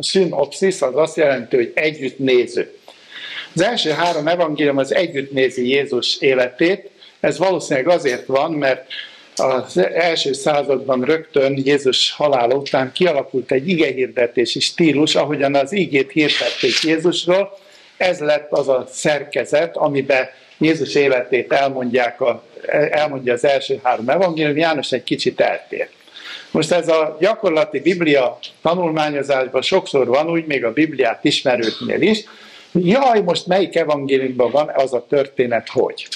A szünopszis az azt jelenti, hogy együtt néző. Az első három evangélium az együtt nézi Jézus életét. Ez valószínűleg azért van, mert az első században rögtön Jézus halála után kialakult egy igehirdetési stílus, ahogyan az igét hirdették Jézusról. Ez lett az a szerkezet, amiben Jézus életét elmondják a, elmondja az első három evangélium, János egy kicsit eltér. Most ez a gyakorlati Biblia tanulmányozásban sokszor van úgy, még a Bibliát ismerőknél is, jaj, most melyik evangéliumban van az a történet, hogy.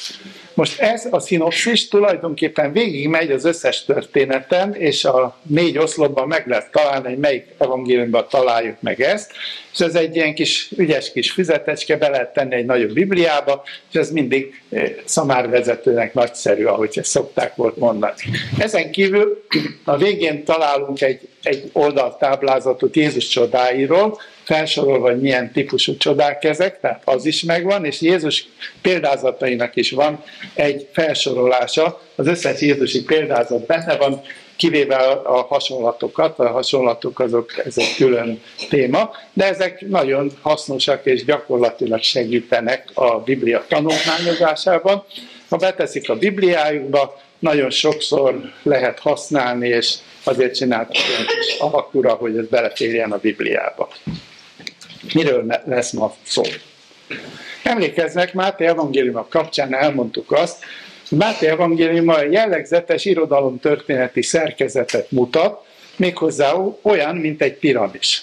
Most ez a szinopszis tulajdonképpen végigmegy az összes történeten, és a négy oszlopban meg lehet találni, hogy melyik evangéliumban találjuk meg ezt, és ez egy ilyen kis ügyes kis füzetecske, be lehet tenni egy nagyobb Bibliába, és ez mindig eh, szamárvezetőnek nagyszerű, ahogy ezt szokták volt mondani. Ezen kívül a végén találunk egy, egy oldaltáblázatot Jézus csodáiról, felsorolva, hogy milyen típusú csodák ezek, tehát az is megvan, és Jézus példázatainak is van egy felsorolása. Az összes Jézusi példázat benne van, kivéve a hasonlatokat, a hasonlatok azok, ez egy külön téma, de ezek nagyon hasznosak és gyakorlatilag segítenek a Biblia tanulmányozásában. Ha beteszik a Bibliájukba, nagyon sokszor lehet használni, és azért csináltak olyan kis alakúra, hogy ez beleférjen a Bibliába. Miről lesz ma szó? Emlékeznek, Máté evangéliuma kapcsán elmondtuk azt, hogy Máté evangéliuma jellegzetes irodalomtörténeti szerkezetet mutat, méghozzá olyan, mint egy piramis.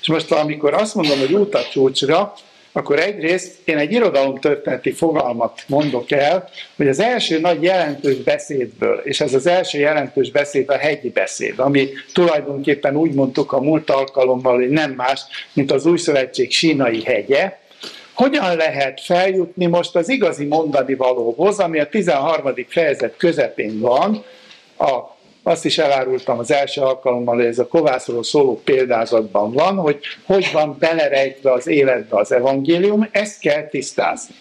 És most amikor azt mondom, hogy út a csúcsra, akkor egyrészt én egy irodalomtörténeti fogalmat mondok el, hogy az első nagy jelentős beszédből, és ez az első jelentős beszéd a hegyi beszéd, ami tulajdonképpen úgy mondtuk a múlt alkalommal, hogy nem más, mint az új szövetség sínai hegye, hogyan lehet feljutni most az igazi mondani valóhoz, ami a 13. fejezet közepén van, a azt is elárultam az első alkalommal, hogy ez a kovászról szóló példázatban van, hogy hogy van belerejtve az életbe az evangélium, ezt kell tisztázni.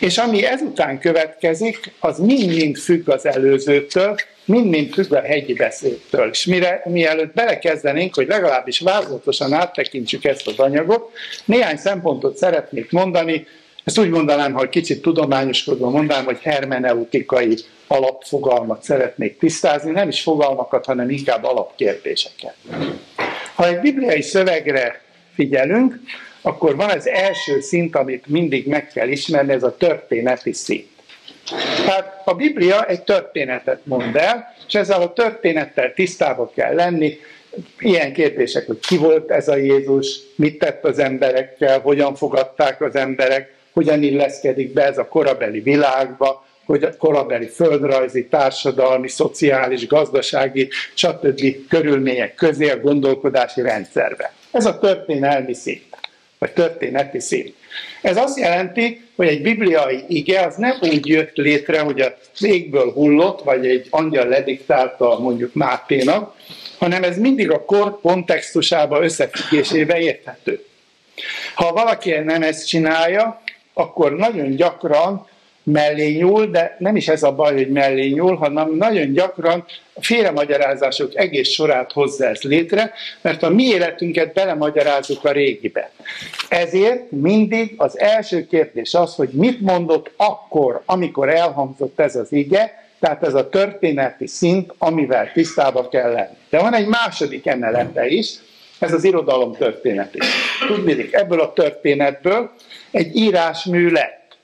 És ami ezután következik, az mind-mind függ az előzőtől, mind-mind függ a hegyi beszédtől. És mire, mielőtt belekezdenénk, hogy legalábbis vázlatosan áttekintsük ezt az anyagot, néhány szempontot szeretnék mondani, ezt úgy mondanám, ha kicsit tudományoskodva mondanám, hogy hermeneutikai alapfogalmat szeretnék tisztázni, nem is fogalmakat, hanem inkább alapkérdéseket. Ha egy bibliai szövegre figyelünk, akkor van az első szint, amit mindig meg kell ismerni, ez a történeti szint. Tehát a Biblia egy történetet mond el, és ezzel a történettel tisztába kell lenni, ilyen kérdések, hogy ki volt ez a Jézus, mit tett az emberekkel, hogyan fogadták az emberek, hogyan illeszkedik be ez a korabeli világba, hogy a korabeli földrajzi, társadalmi, szociális, gazdasági, stb. körülmények közé a gondolkodási rendszerbe. Ez a történelmi szint, vagy történeti szint. Ez azt jelenti, hogy egy bibliai ige az nem úgy jött létre, hogy a égből hullott, vagy egy angyal lediktálta mondjuk Máténak, hanem ez mindig a kor kontextusába, összefüggésébe érthető. Ha valaki nem ezt csinálja, akkor nagyon gyakran mellé nyúl, de nem is ez a baj, hogy mellé nyúl, hanem nagyon gyakran félremagyarázások egész sorát hozza ez létre, mert a mi életünket belemagyarázzuk a régibe. Ezért mindig az első kérdés az, hogy mit mondott akkor, amikor elhangzott ez az ige, tehát ez a történeti szint, amivel tisztába kell lenni. De van egy második emelete is, ez az irodalom történeti. Tudnék, ebből a történetből egy írásmű lett.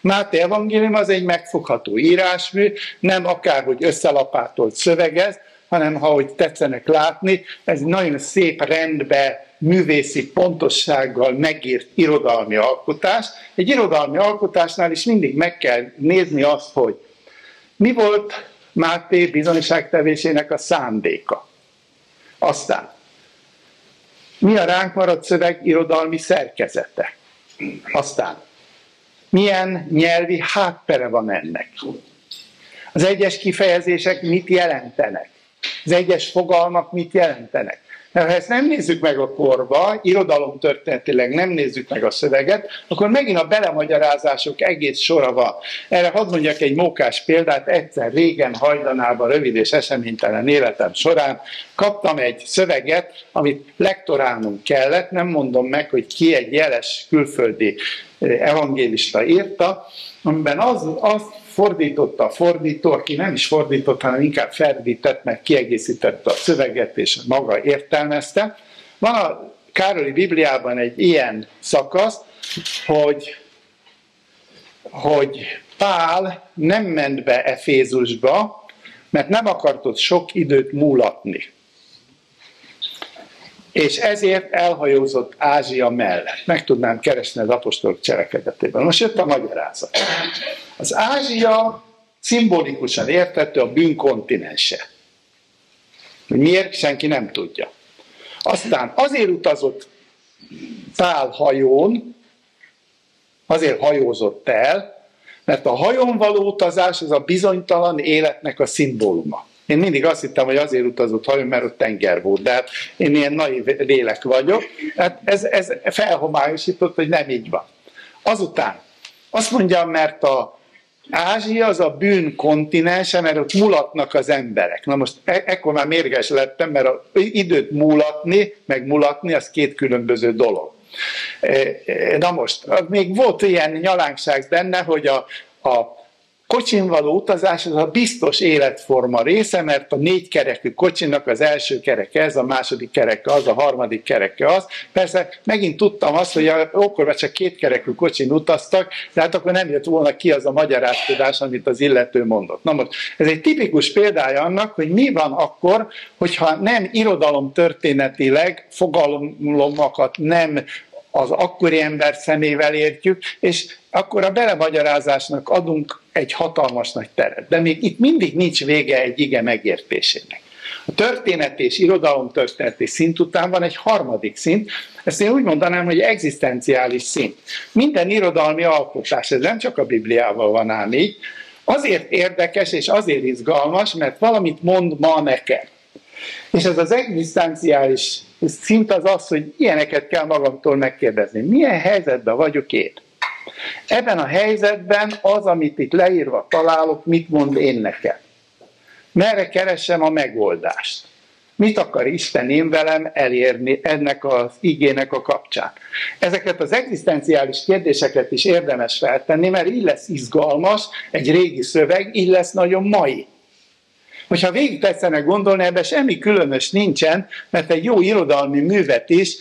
Máté evangélium az egy megfogható írásmű, nem akárhogy összelapátolt szövegez, hanem ha hogy tetszenek látni, ez nagyon szép rendbe, művészi pontossággal megírt irodalmi alkotás. Egy irodalmi alkotásnál is mindig meg kell nézni azt, hogy mi volt Máté bizonyságtevésének a szándéka. Aztán, mi a ránk maradt szöveg irodalmi szerkezete? Aztán, milyen nyelvi háttere van ennek? Az egyes kifejezések mit jelentenek? Az egyes fogalmak mit jelentenek? Mert ha ezt nem nézzük meg a korba, irodalom történetileg nem nézzük meg a szöveget, akkor megint a belemagyarázások egész sora van. Erre hadd mondjak egy mókás példát, egyszer régen hajdanában, rövid és eseménytelen életem során kaptam egy szöveget, amit lektorálnunk kellett, nem mondom meg, hogy ki egy jeles külföldi evangélista írta, amiben az, az fordította a fordító, aki nem is fordított, hanem inkább ferdített, meg kiegészítette a szöveget, és maga értelmezte. Van a Károli Bibliában egy ilyen szakasz, hogy, hogy Pál nem ment be Efézusba, mert nem akart ott sok időt múlatni. És ezért elhajózott Ázsia mellett. Meg tudnám keresni az apostolok cselekedetében. Most jött a magyarázat. Az Ázsia szimbolikusan értető a bűnkontinense. Miért? Senki nem tudja. Aztán azért utazott Pál hajón, azért hajózott el, mert a hajón való utazás az a bizonytalan életnek a szimbóluma. Én mindig azt hittem, hogy azért utazott hajón, mert ott tenger volt, de hát én ilyen naiv lélek vagyok. Hát ez, ez felhomályosított, hogy nem így van. Azután azt mondja, mert a Ázsia az a bűn kontinense, mert ott mulatnak az emberek. Na most e- ekkor már mérges lettem, mert a időt mulatni, meg mulatni, az két különböző dolog. E, e, na most, még volt ilyen nyalánkság benne, hogy a, a kocsin való utazás az a biztos életforma része, mert a négy kerekű kocsinak az első kereke ez, a második kereke az, a harmadik kereke az. Persze megint tudtam azt, hogy akkor csak két kerekű kocsin utaztak, de hát akkor nem jött volna ki az a magyarázkodás, amit az illető mondott. Na most, ez egy tipikus példája annak, hogy mi van akkor, hogyha nem irodalom történetileg fogalomokat nem az akkori ember szemével értjük, és akkor a belemagyarázásnak adunk egy hatalmas nagy teret. De még itt mindig nincs vége egy ige megértésének. A történet és irodalom történeti szint után van egy harmadik szint, ezt én úgy mondanám, hogy egzisztenciális szint. Minden irodalmi alkotás, ez nem csak a Bibliával van ám így, azért érdekes és azért izgalmas, mert valamit mond ma nekem. És ez az egzisztenciális szint az az, hogy ilyeneket kell magamtól megkérdezni. Milyen helyzetben vagyok én? Ebben a helyzetben az, amit itt leírva találok, mit mond én nekem? Merre keresem a megoldást? Mit akar Isten én velem elérni ennek az igének a kapcsán? Ezeket az egzisztenciális kérdéseket is érdemes feltenni, mert így lesz izgalmas egy régi szöveg, így lesz nagyon mai. Hogyha végig tetszenek gondolni, ebben semmi különös nincsen, mert egy jó irodalmi művet is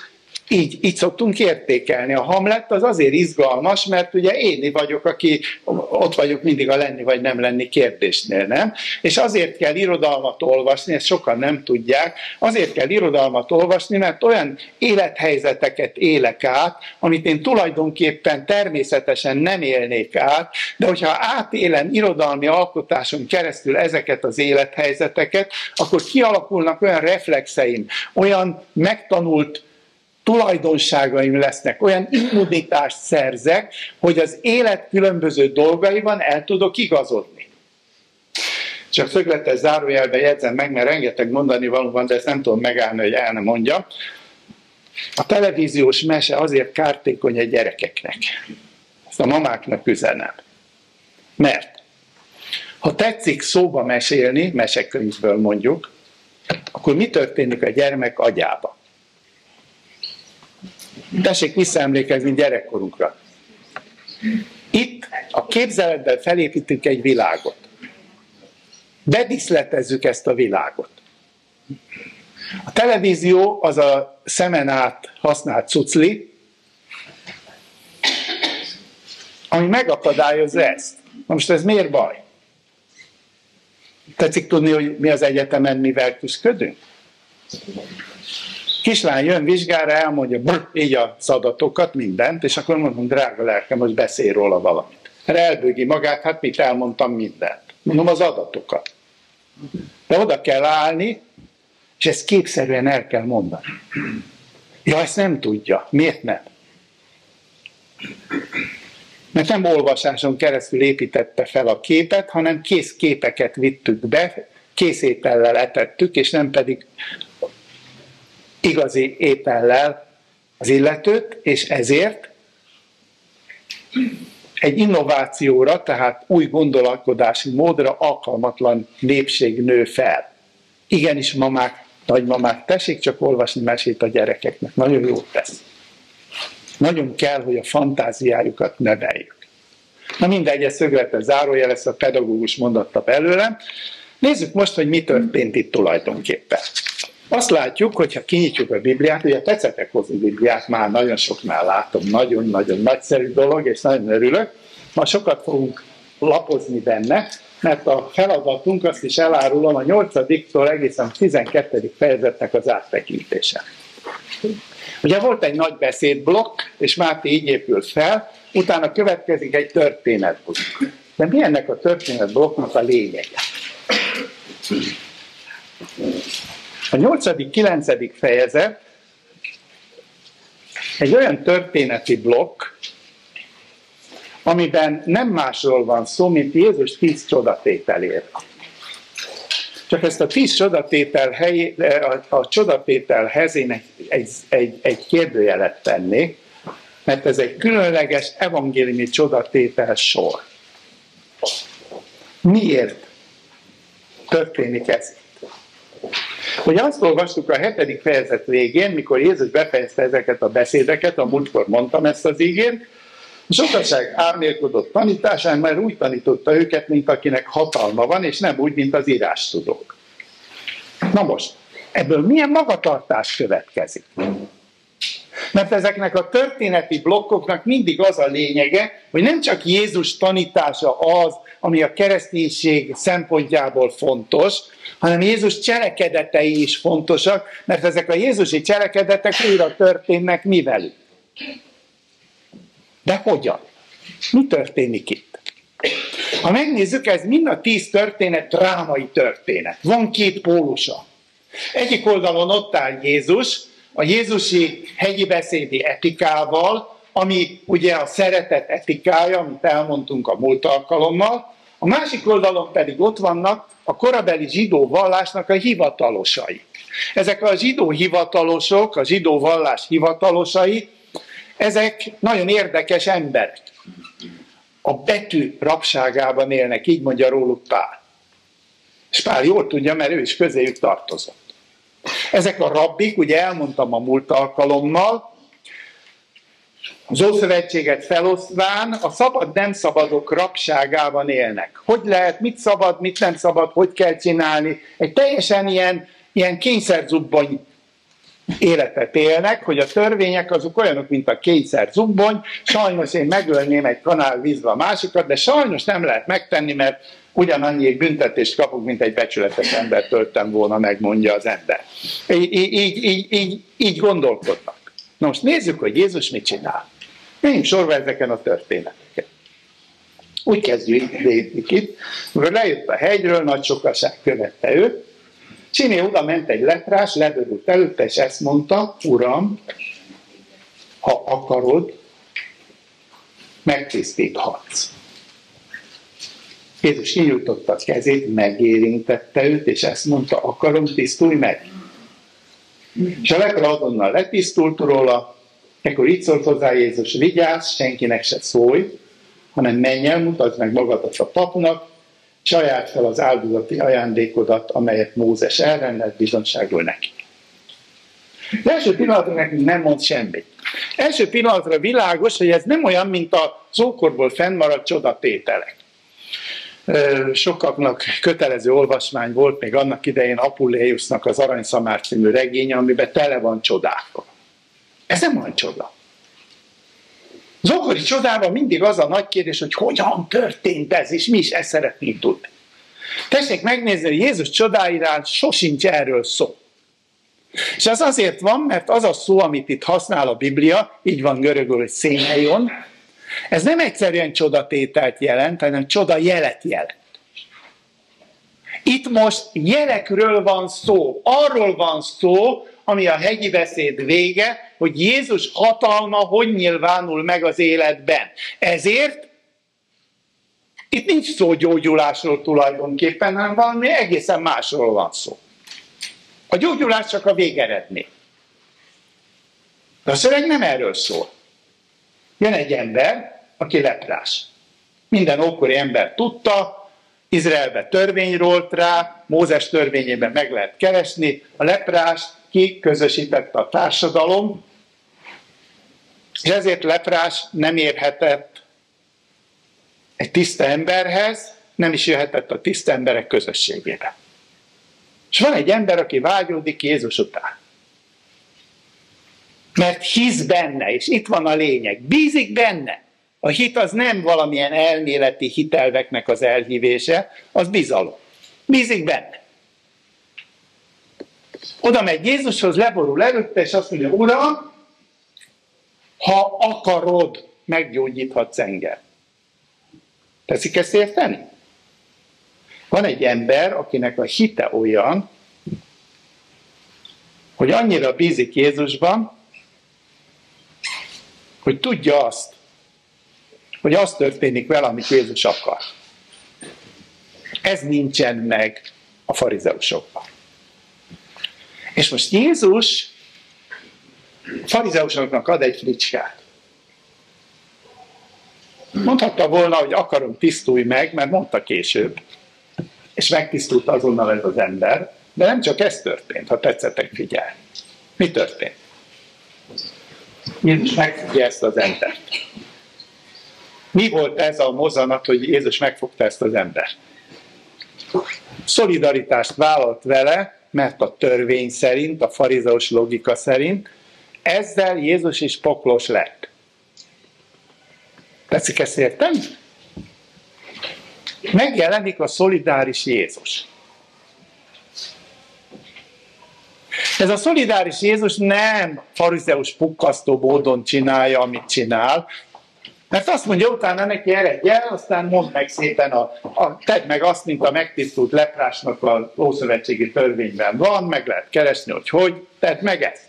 így, így szoktunk értékelni. A Hamlet az azért izgalmas, mert ugye én vagyok, aki ott vagyok mindig a lenni vagy nem lenni kérdésnél, nem? És azért kell irodalmat olvasni, ezt sokan nem tudják, azért kell irodalmat olvasni, mert olyan élethelyzeteket élek át, amit én tulajdonképpen természetesen nem élnék át, de hogyha átélem irodalmi alkotáson keresztül ezeket az élethelyzeteket, akkor kialakulnak olyan reflexeim, olyan megtanult tulajdonságaim lesznek, olyan immunitást szerzek, hogy az élet különböző dolgaiban el tudok igazodni. Csak szögletes zárójelbe jegyzem meg, mert rengeteg mondani való van, de ezt nem tudom megállni, hogy el nem mondja. A televíziós mese azért kártékony a gyerekeknek. Ezt a mamáknak üzenem. Mert ha tetszik szóba mesélni, mesekönyvből mondjuk, akkor mi történik a gyermek agyába? Tessék visszaemlékezni gyerekkorunkra. Itt a képzeletben felépítünk egy világot. Bediszletezzük ezt a világot. A televízió az a szemen át használt cucli, ami megakadályozza ezt. Na most ez miért baj? Tetszik tudni, hogy mi az egyetemen mivel küzdködünk? Kislány jön vizsgára, elmondja brr, így a adatokat, mindent, és akkor mondom, drága lelkem, hogy beszél róla valamit. Erre elbőgi magát, hát mit elmondtam mindent. Mondom az adatokat. De oda kell állni, és ezt képszerűen el kell mondani. Ja, ezt nem tudja. Miért nem? Mert nem olvasáson keresztül építette fel a képet, hanem kész képeket vittük be, kész étellel etettük, és nem pedig igazi étellel az illetőt, és ezért egy innovációra, tehát új gondolkodási módra alkalmatlan népség nő fel. Igenis, mamák, nagymamák, tessék csak olvasni mesét a gyerekeknek, nagyon jót tesz. Nagyon kell, hogy a fantáziájukat neveljük. Na mindegy, ez szögletes zárójel, ezt a pedagógus mondatta belőlem. Nézzük most, hogy mi történt itt tulajdonképpen. Azt látjuk, hogyha kinyitjuk a Bibliát, ugye tetszettek hozni Bibliát, már nagyon soknál látom, nagyon-nagyon nagyszerű dolog, és nagyon örülök. Ma sokat fogunk lapozni benne, mert a feladatunk, azt is elárulom, a 8-tól egészen 12. fejezetnek az áttekintése. Ugye volt egy nagy beszédblokk, és Máté így épült fel, utána következik egy történetblokk. De mi ennek a történetblokknak a lényege? A 8.-9. fejezet egy olyan történeti blokk, amiben nem másról van szó, mint Jézus tíz csodatételéről. Csak ezt a tíz csodatétel helyé, a, a csodatételhez én egy, egy, egy, egy kérdőjelet tennék, mert ez egy különleges evangéliumi csodatétel sor. Miért történik ez? Hogy azt olvastuk a hetedik fejezet végén, mikor Jézus befejezte ezeket a beszédeket, a múltkor mondtam ezt az ígén, a sokaság álmélkodott tanításán, mert úgy tanította őket, mint akinek hatalma van, és nem úgy, mint az írás tudók. Na most, ebből milyen magatartás következik? Mert ezeknek a történeti blokkoknak mindig az a lényege, hogy nem csak Jézus tanítása az, ami a kereszténység szempontjából fontos, hanem Jézus cselekedetei is fontosak, mert ezek a Jézusi cselekedetek újra történnek mivelük. De hogyan? Mi történik itt? Ha megnézzük, ez mind a tíz történet drámai történet. Van két pólusa. Egyik oldalon ott áll Jézus, a Jézusi hegyi beszédi etikával, ami ugye a szeretet etikája, amit elmondtunk a múlt alkalommal, a másik oldalon pedig ott vannak a korabeli zsidó vallásnak a hivatalosai. Ezek a zsidó hivatalosok, a zsidó vallás hivatalosai, ezek nagyon érdekes emberek. A betű rabságában élnek, így mondja róluk Pál. És Pál jól tudja, mert ő is közéjük tartozott. Ezek a rabbik, ugye elmondtam a múlt alkalommal, az Ószövetséget felosztván a szabad-nem szabadok rabságában élnek. Hogy lehet, mit szabad, mit nem szabad, hogy kell csinálni. Egy teljesen ilyen, ilyen kényszerzubbony életet élnek, hogy a törvények azok olyanok, mint a kényszerzubbony. Sajnos én megölném egy kanál vízbe a másikat, de sajnos nem lehet megtenni, mert ugyanannyi büntetést kapok, mint egy becsületes ember töltem volna, megmondja az ember. Így, így, így, így, így gondolkodnak. Na most nézzük, hogy Jézus mit csinál. Menjünk sorba ezeken a történeteken. Úgy kezdjük itt, amikor lejött a hegyről, nagy sokaság követte őt, Csiné oda ment egy leprás, ledörült előtte, és ezt mondta, Uram, ha akarod, megtisztíthatsz. Jézus kinyújtotta a kezét, megérintette őt, és ezt mondta, akarom, tisztulj meg. És a lepra azonnal letisztult róla, ekkor így szólt hozzá Jézus, vigyázz, senkinek se szólj, hanem menj el, mutasd meg magadat a papnak, saját fel az áldozati ajándékodat, amelyet Mózes elrendelt, bizonságul neki. De első pillanatra nekünk nem mond semmit. Első pillanatra világos, hogy ez nem olyan, mint a szókorból fennmaradt csodatételek. Sokaknak kötelező olvasmány volt még annak idején Apulleiusnak az Aranyszamár című regénye, amiben tele van csodákkal. Ez nem olyan csoda. Az csodában mindig az a nagy kérdés, hogy hogyan történt ez, és mi is ezt szeretnénk tudni. Tessék megnézni, hogy Jézus csodáirán sosincs erről szó. És ez azért van, mert az a szó, amit itt használ a Biblia, így van görögül, hogy széneion, ez nem egyszerűen csodatételt jelent, hanem csoda jelet jelent. Itt most jelekről van szó, arról van szó, ami a hegyi beszéd vége, hogy Jézus hatalma hogy nyilvánul meg az életben. Ezért itt nincs szó gyógyulásról tulajdonképpen, hanem valami egészen másról van szó. A gyógyulás csak a végeredmény. De a szöveg nem erről szól. Jön egy ember, aki leprás. Minden ókori ember tudta, Izraelbe törvény rólt rá, Mózes törvényében meg lehet keresni, a leprás ki közösítette a társadalom, és ezért leprás nem érhetett egy tiszta emberhez, nem is jöhetett a tiszta emberek közösségébe. És van egy ember, aki vágyódik Jézus után. Mert hisz benne, és itt van a lényeg. Bízik benne. A hit az nem valamilyen elméleti hitelveknek az elhívése, az bizalom. Bízik benne. Oda megy Jézushoz, leborul előtte, és azt mondja, Uram, ha akarod, meggyógyíthatsz engem. Teszik ezt érteni? Van egy ember, akinek a hite olyan, hogy annyira bízik Jézusban, hogy tudja azt, hogy az történik vele, amit Jézus akar. Ez nincsen meg a farizeusokban. És most Jézus farizeusoknak ad egy fricskát. Mondhatta volna, hogy akarom, tisztulj meg, mert mondta később. És megtisztult azonnal ez az ember. De nem csak ez történt, ha tetszettek figyelni. Mi történt? Jézus megfogja ezt az embert. Mi volt ez a mozanat, hogy Jézus megfogta ezt az embert? Szolidaritást vállalt vele, mert a törvény szerint, a farizeus logika szerint, ezzel Jézus is poklos lett. Tetszik ezt érteni? Megjelenik a szolidáris Jézus. Ez a szolidáris Jézus nem farizeus pukkasztó módon csinálja, amit csinál, mert azt mondja utána neki, eredj el, aztán mondd meg szépen, a, a, tedd meg azt, mint a megtisztult leprásnak a Ószövetségi törvényben van, meg lehet keresni, hogy hogy, tedd meg ezt.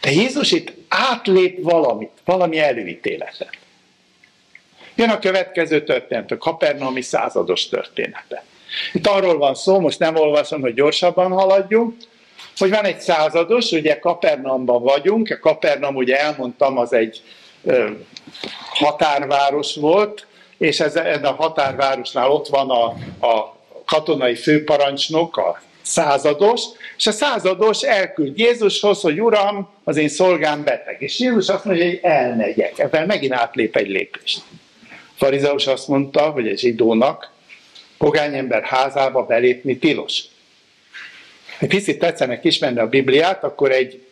De Jézus itt átlép valamit, valami előítéletet. Jön a következő történet, a kapernaumi százados története. Itt arról van szó, most nem olvasom, hogy gyorsabban haladjunk, hogy van egy százados, ugye Kapernaumban vagyunk, a Kapernaum, ugye elmondtam, az egy határváros volt, és ez, ez a határvárosnál ott van a, a katonai főparancsnok, a százados, és a százados elküld Jézushoz, hogy Uram, az én szolgám beteg. És Jézus azt mondja, hogy elmegyek. Ebben megint átlép egy lépést. A farizeus azt mondta, hogy egy zsidónak ember házába belépni tilos. Egy picit tetszenek ismerni a Bibliát, akkor egy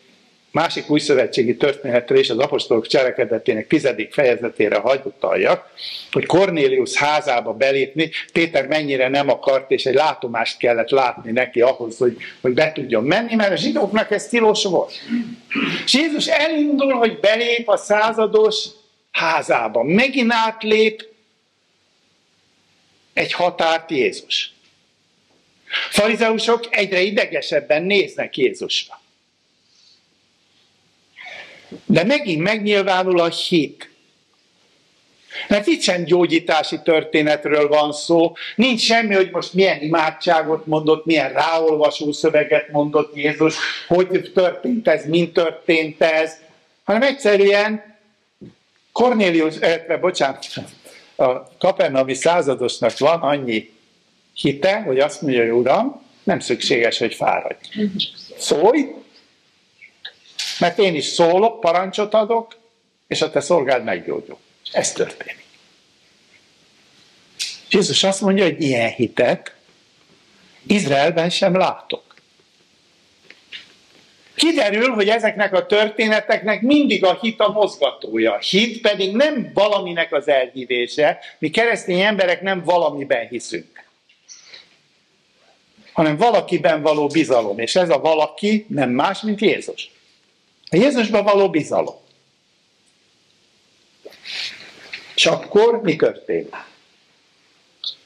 másik újszövetségi történetre és az apostolok cselekedetének tizedik fejezetére hagyott aljak, hogy Cornélius házába belépni, Péter mennyire nem akart, és egy látomást kellett látni neki ahhoz, hogy, hogy be tudjon menni, mert a zsidóknak ez tilos volt. És Jézus elindul, hogy belép a százados házába. Megint átlép egy határt Jézus. Farizeusok egyre idegesebben néznek Jézusra. De megint megnyilvánul a hit. Mert itt sem gyógyítási történetről van szó, nincs semmi, hogy most milyen imádságot mondott, milyen ráolvasó szöveget mondott Jézus, hogy történt ez, mint történt ez, hanem egyszerűen Cornélius, illetve bocsánat, a kapernaumi századosnak van annyi hite, hogy azt mondja, hogy Uram, nem szükséges, hogy fáradj. Szólj, mert én is szólok, parancsot adok, és a te szolgád meggyógyul. Ez történik. Jézus azt mondja, hogy ilyen hitet Izraelben sem látok. Kiderül, hogy ezeknek a történeteknek mindig a hit a mozgatója. A hit pedig nem valaminek az elhívése, mi keresztény emberek nem valamiben hiszünk, hanem valakiben való bizalom. És ez a valaki nem más, mint Jézus. A Jézusban való bizalom. És akkor mi történik?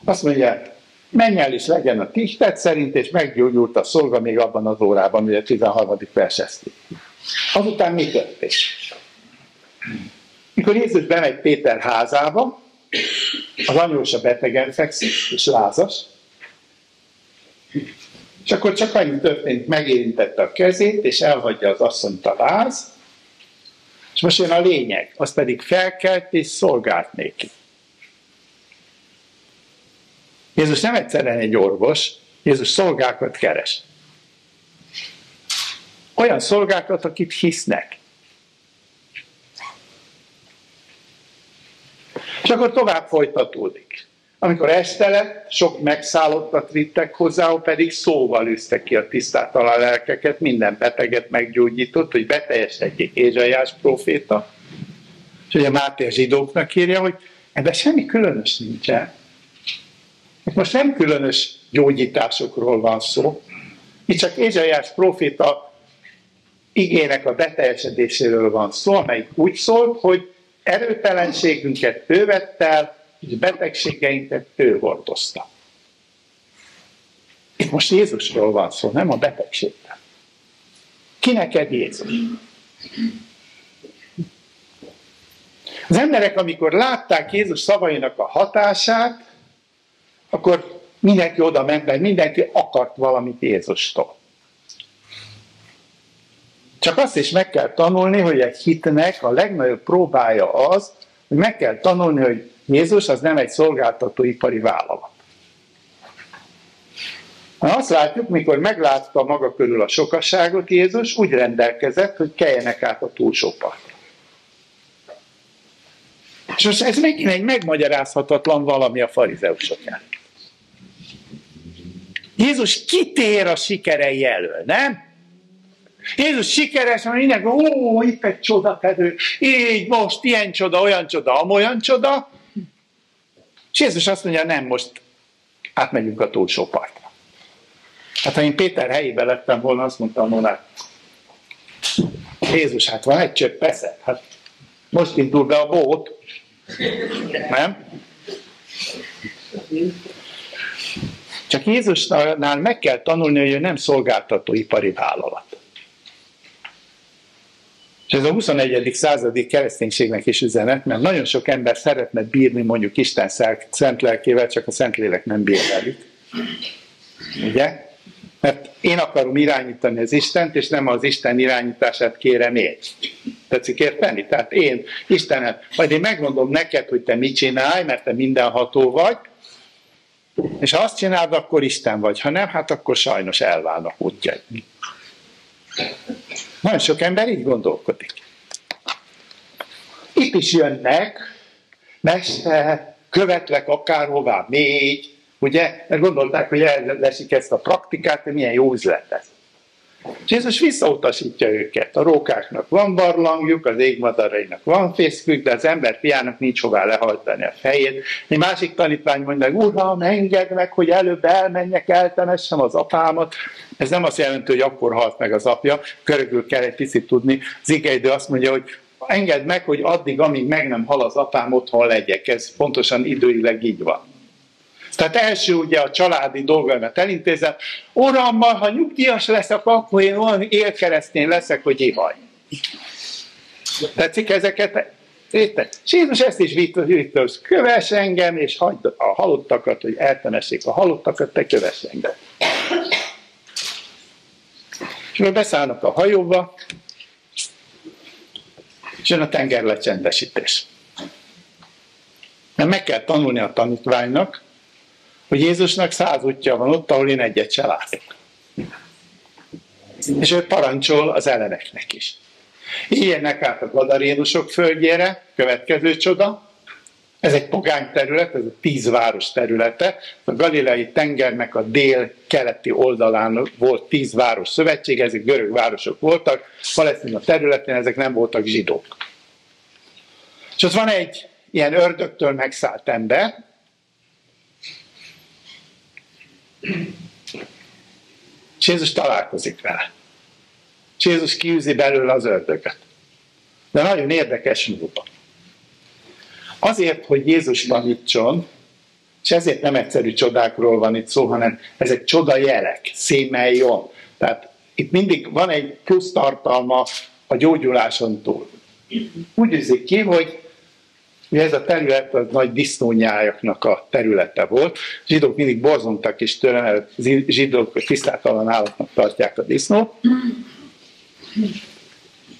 Azt mondja, menj el is legyen a tisztet szerint, és meggyógyult a szolga még abban az órában, ugye 13. verseszti. Azután mi történik? Mikor Jézus bemegy Péter házába, az anyósa betegen fekszik, és lázas, és akkor csak annyi történt, megérintette a kezét, és elhagyja az asszonyt a láz, és most jön a lényeg, az pedig felkelt és szolgált néki. Jézus nem egyszerűen egy orvos, Jézus szolgákat keres. Olyan szolgákat, akit hisznek. És akkor tovább folytatódik. Amikor este lett, sok megszállottat vittek hozzá, pedig szóval üztek ki a tisztátalan lelkeket, minden beteget meggyógyított, hogy beteljesedjék Ézsaiás proféta. És ugye Máté a zsidóknak írja, hogy ebben semmi különös nincsen. Most nem különös gyógyításokról van szó, itt csak Ézsaiás proféta igének a beteljesedéséről van szó, amelyik úgy szólt, hogy erőtelenségünket ő vett el, és betegségeinket ő hordozta. Itt most Jézusról van szó, nem a betegségről. Ki neked Jézus? Az emberek, amikor látták Jézus szavainak a hatását, akkor mindenki oda ment, mert mindenki akart valamit Jézustól. Csak azt is meg kell tanulni, hogy egy hitnek a legnagyobb próbája az, hogy meg kell tanulni, hogy Jézus az nem egy szolgáltatóipari vállalat. Azt látjuk, mikor meglátta maga körül a sokasságot, Jézus úgy rendelkezett, hogy keljenek át a túlsó partra. És most ez megint egy megmagyarázhatatlan valami a farizeusok előtt. Jézus kitér a sikerei elől, nem? Jézus sikeres, mert mindenki, ó, itt egy csodafedő, így most, ilyen csoda, olyan csoda, amolyan csoda. És Jézus azt mondja, nem, most átmegyünk a túlsó partra. Hát ha én Péter helyébe lettem volna, azt mondtam volna, Jézus, hát van egy csöpp eszed, hát most indul be a bót, nem? Csak Jézusnál meg kell tanulni, hogy ő nem szolgáltatóipari vállalat. És ez a 21. századi kereszténységnek is üzenet, mert nagyon sok ember szeretne bírni mondjuk Isten szent lelkével, csak a szent lélek nem bír velük. Ugye? Mert én akarom irányítani az Istent, és nem az Isten irányítását kérem én. Tetszik érteni? Tehát én, Istenem, majd én megmondom neked, hogy te mit csinálj, mert te mindenható vagy, és ha azt csinálod, akkor Isten vagy. Ha nem, hát akkor sajnos elválnak útjaid. Nagyon sok ember így gondolkodik. Itt is jönnek, mester, követlek akárhová, még, ugye? Mert gondolták, hogy ellesik ezt a praktikát, de milyen jó üzlet ez. Jézus visszautasítja őket. A rókáknak van barlangjuk, az égmadarainak van fészkük, de az ember fiának nincs hová lehajtani a fejét. Egy másik tanítvány mondja, Uram, engedd meg, hogy előbb elmenjek, eltemessem az apámat. Ez nem azt jelenti, hogy akkor halt meg az apja, körülbelül kell egy picit tudni. Az igeidő azt mondja, hogy engedd meg, hogy addig, amíg meg nem hal az apám, otthon legyek. Ez pontosan időileg így van. Tehát első ugye a családi dolgaimat elintézem. Uram, ha nyugdíjas leszek, akkor én olyan élkeresztény leszek, hogy ihaj. Tetszik ezeket? Érted? És Jézus ezt is vitt, kövess engem, és hagyd a halottakat, hogy eltemessék a halottakat, te kövess engem. És akkor beszállnak a hajóba, és jön a tengerlecsendesítés. Mert meg kell tanulni a tanítványnak, hogy Jézusnak száz útja van ott, ahol én egyet se látok. És ő parancsol az elleneknek is. Ilyenek át a gadarénusok földjére, következő csoda, ez egy pogány terület, ez a tíz város területe. A galileai tengernek a dél-keleti oldalán volt tíz város szövetség, ezek görög városok voltak, Palesztina területén ezek nem voltak zsidók. És ott van egy ilyen ördögtől megszállt ember, és Jézus találkozik vele. És Jézus kiűzi belőle az ördögöt. De nagyon érdekes módon. Azért, hogy Jézus tanítson, és ezért nem egyszerű csodákról van itt szó, hanem ezek csoda jelek, szémeljon. Tehát itt mindig van egy plusz tartalma a gyógyuláson túl. Úgy üzik ki, hogy Ugye ez a terület az nagy disznónyájaknak a területe volt. A zsidók mindig borzongtak is tőle, mert zsidók tisztátalan állatnak tartják a disznót.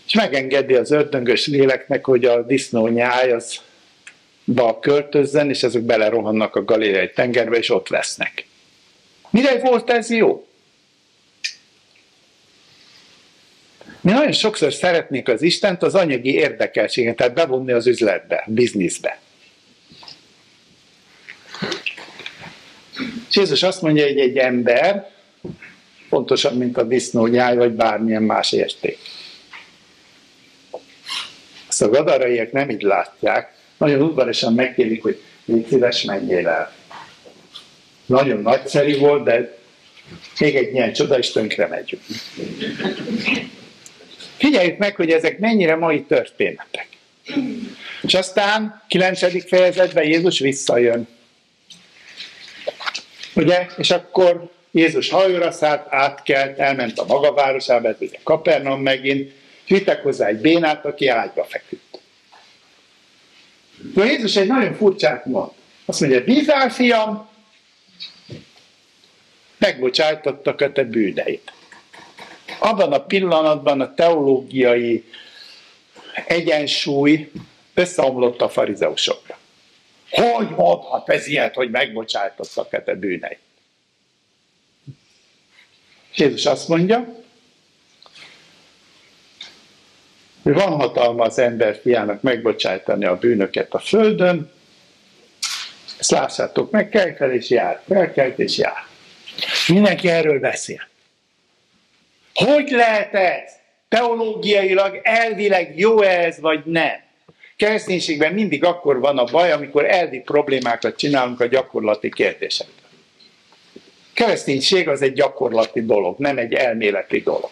És megengedi az ördöngös léleknek, hogy a disznónyáj az ba költözzen, és ezek belerohannak a galileai tengerbe, és ott lesznek. Mire volt ez jó? Mi nagyon sokszor szeretnék az Istent az anyagi érdekeltséget, tehát bevonni az üzletbe, bizniszbe. És Jézus azt mondja, hogy egy ember pontosan, mint a disznónyáj, vagy bármilyen más érték. Ezt a gadaraiak nem így látják, nagyon udvariasan megkérik, hogy légy szíves, menjél el. Nagyon nagyszerű volt, de még egy ilyen csoda, és tönkre megyünk. Figyeljük meg, hogy ezek mennyire mai történetek. És aztán 9. fejezetben Jézus visszajön. Ugye? És akkor Jézus hajóra szállt, átkelt, elment a maga városába, ugye Kapernaum megint, vittek hozzá egy bénát, aki ágyba feküdt. De Jézus egy nagyon furcsát mond. Azt mondja, bízál, fiam, megbocsájtottak a te bűneit abban a pillanatban a teológiai egyensúly összeomlott a farizeusokra. Hogy mondhat ez ilyet, hogy megbocsátottak e te bűneit? Jézus azt mondja, hogy van hatalma az ember fiának megbocsájtani a bűnöket a földön, ezt lássátok meg, kell és jár, felkelt és jár. Mindenki erről beszél. Hogy lehet ez? Teológiailag, elvileg jó ez, vagy nem? Kereszténységben mindig akkor van a baj, amikor elvi problémákat csinálunk a gyakorlati kérdésekben. Kereszténység az egy gyakorlati dolog, nem egy elméleti dolog.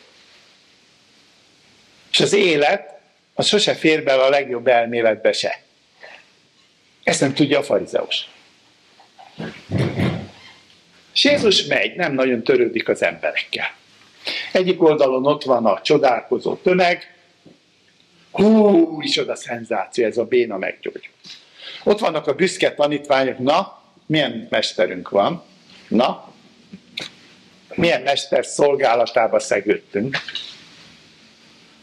És az élet, az sose fér bele a legjobb elméletbe se. Ezt nem tudja a farizeus. És Jézus megy, nem nagyon törődik az emberekkel. Egyik oldalon ott van a csodálkozó tömeg, hú, is oda szenzáció, ez a béna meggyógyul. Ott vannak a büszke tanítványok, na, milyen mesterünk van, na, milyen mester szolgálatába szegődtünk.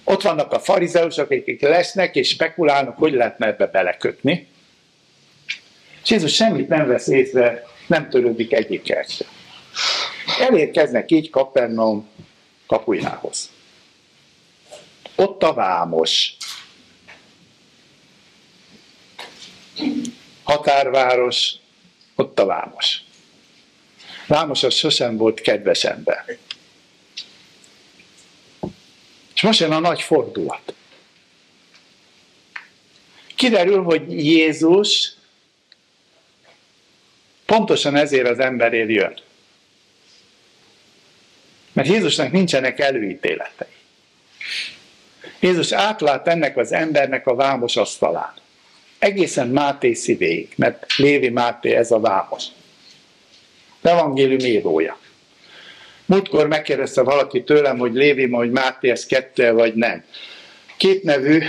Ott vannak a farizeusok, akik lesznek és spekulálnak, hogy lehetne ebbe belekötni. És Jézus semmit nem vesz észre, nem törődik egyikkel sem. Elérkeznek így Kapernaum kapujához. Ott a vámos. Határváros, ott a vámos. Vámos az sosem volt kedves ember. És most jön a nagy fordulat. Kiderül, hogy Jézus pontosan ezért az emberért jön. Mert Jézusnak nincsenek előítéletei. Jézus átlát ennek az embernek a vámos asztalán. Egészen Máté szívéig, mert Lévi Máté ez a vámos. Evangélium írója. Múltkor megkérdezte valaki tőlem, hogy Lévi, hogy Máté ez kettő vagy nem. Két nevű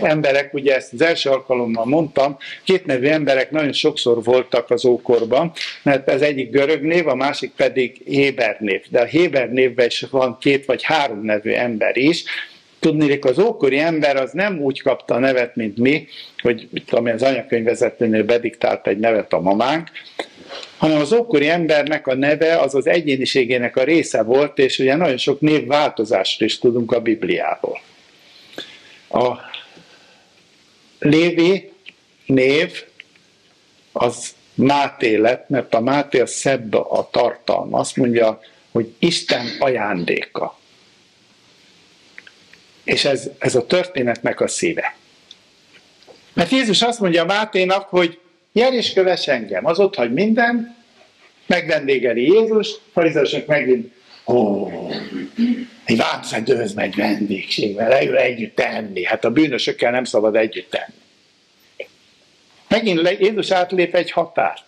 emberek, ugye ezt az első alkalommal mondtam, két nevű emberek nagyon sokszor voltak az ókorban, mert ez egyik görög név, a másik pedig Héber név. De a Héber névben is van két vagy három nevű ember is, Tudni, az ókori ember az nem úgy kapta a nevet, mint mi, hogy tudom, az anyakönyvvezetőnél bediktált egy nevet a mamánk, hanem az ókori embernek a neve az az egyéniségének a része volt, és ugye nagyon sok névváltozást is tudunk a Bibliából. A Lévi név az Máté lett, mert a Máté a szebb a tartalma. Azt mondja, hogy Isten ajándéka. És ez, ez a történetnek a szíve. Mert Jézus azt mondja Máténak, hogy gyere és kövess engem. Az ott hagy minden, megvendégeli Jézus, farizeusok megint, ó, egy vámszedőhöz megy vendégségvel, leül együtt tenni. Hát a bűnösökkel nem szabad együtt tenni. Megint Jézus átlép egy határt.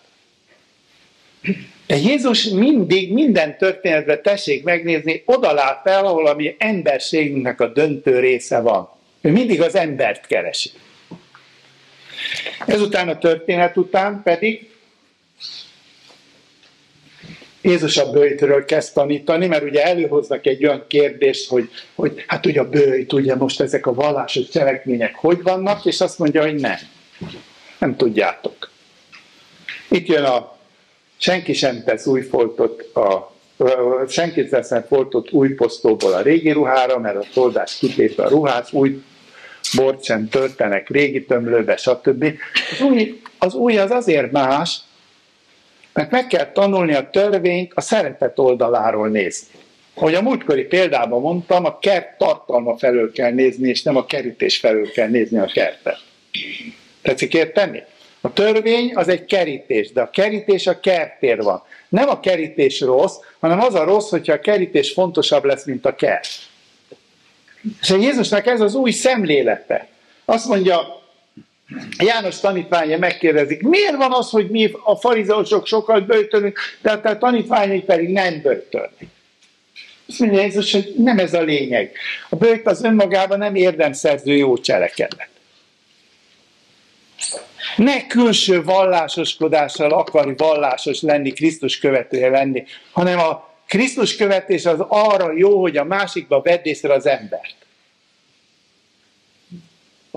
De Jézus mindig, minden történetben tessék megnézni, oda lát fel, ahol a mi emberségünknek a döntő része van. Ő mindig az embert keresi. Ezután a történet után pedig Jézus a bőjtről kezd tanítani, mert ugye előhoznak egy olyan kérdést, hogy, hogy hát ugye a bőjt, ugye most ezek a vallásos cselekmények hogy vannak, és azt mondja, hogy nem. Nem tudjátok. Itt jön a senki sem tesz új foltot a senki teszem foltot új posztóból a régi ruhára, mert a toldás kitépve a ruhát, új bort sem töltenek régi tömlőbe, stb. Az új, az új az azért más, mert meg kell tanulni a törvényt a szeretet oldaláról nézni. Ahogy a múltkori példában mondtam, a kert tartalma felől kell nézni, és nem a kerítés felől kell nézni a kertet. Tetszik érteni? A törvény az egy kerítés, de a kerítés a kertér van. Nem a kerítés rossz, hanem az a rossz, hogyha a kerítés fontosabb lesz, mint a kert. És a Jézusnak ez az új szemlélete. Azt mondja, János tanítványa megkérdezik, miért van az, hogy mi a farizeusok sokkal böjtölünk, de a tanítványai pedig nem böjtölnek. Azt mondja Jézus, hogy nem ez a lényeg. A bőjt az önmagában nem érdemszerző jó cselekedet. Ne külső vallásoskodással akar vallásos lenni, Krisztus követője lenni, hanem a Krisztus követés az arra jó, hogy a másikba vedd észre az embert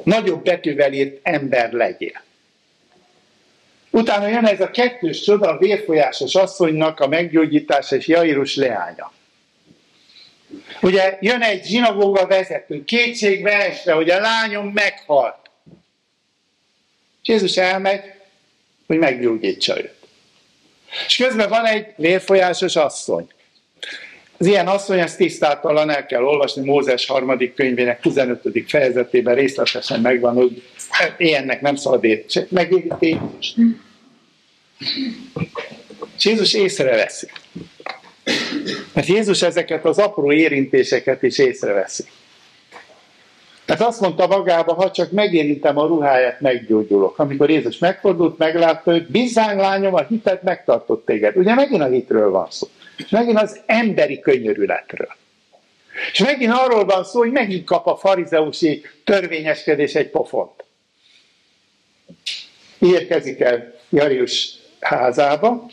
nagyobb betűvel írt ember legyél. Utána jön ez a kettős csoda, a vérfolyásos asszonynak a meggyógyítása és Jairus leánya. Ugye jön egy zsinagóga vezető, kétségbe esve, hogy a lányom meghalt. Jézus elmegy, hogy meggyógyítsa őt. És közben van egy vérfolyásos asszony. Az ilyen asszony, ezt tisztátalan el kell olvasni, Mózes harmadik könyvének 15. fejezetében részletesen megvan, hogy ilyennek nem szabad ért. Megérti És Jézus észreveszi. Mert Jézus ezeket az apró érintéseket is észreveszi. Tehát azt mondta magába, ha csak megérintem a ruháját, meggyógyulok. Amikor Jézus megfordult, meglátta őt, bizzánk lányom, a hited megtartott téged. Ugye megint a hitről van szó. És megint az emberi könyörületről. És megint arról van szó, hogy megint kap a farizeusi törvényeskedés egy pofont. Érkezik el Jarius házába,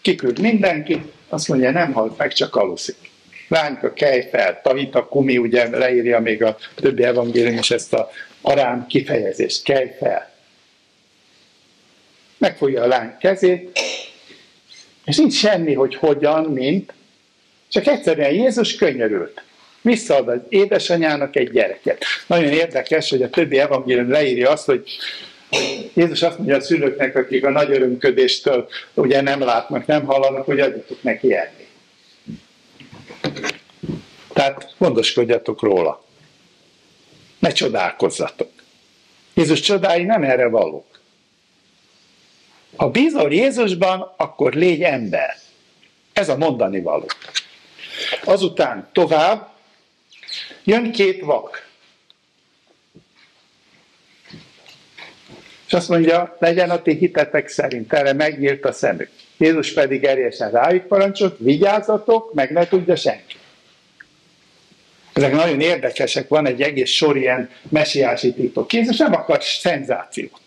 kiküld mindenkit, azt mondja, nem halt meg, csak aluszik. Lányka, kelj fel, Tavita Kumi, ugye leírja még a többi evangélium is ezt a arám kifejezést, kelj fel. Megfogja a lány kezét, és nincs semmi, hogy hogyan, mint, csak egyszerűen Jézus könyörült. Visszaad az édesanyának egy gyereket. Nagyon érdekes, hogy a többi evangélium leírja azt, hogy Jézus azt mondja a szülőknek, akik a nagy örömködéstől ugye nem látnak, nem hallanak, hogy adjatok neki enni. Tehát gondoskodjatok róla. Ne csodálkozzatok. Jézus csodái nem erre valók. Ha bízol Jézusban, akkor légy ember. Ez a mondani való. Azután tovább jön két vak. És azt mondja, legyen a ti hitetek szerint, erre megnyílt a szemük. Jézus pedig erősen rájuk parancsolt, vigyázzatok, meg ne tudja senki. Ezek nagyon érdekesek, van egy egész sor ilyen mesiási titok. Jézus nem akar szenzációt.